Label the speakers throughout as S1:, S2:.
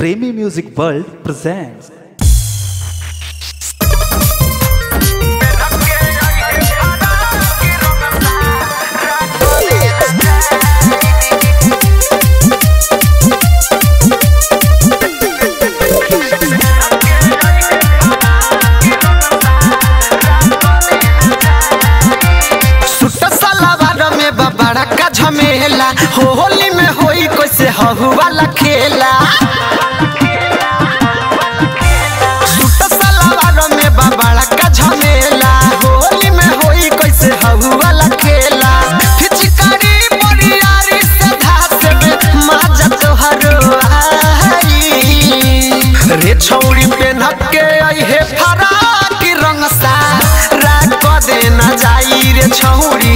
S1: Premi music
S2: suit में का झमेला। होली में होई कैसे हहु वाला खेला। रे छौरी पे के आई हे फराक रंग सा। राग देना जाई रे छौरी।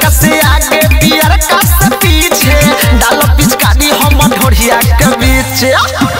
S2: ललका से आगे पियर का पीछे। डालो पिचकारी हम ढोरिया के बीच।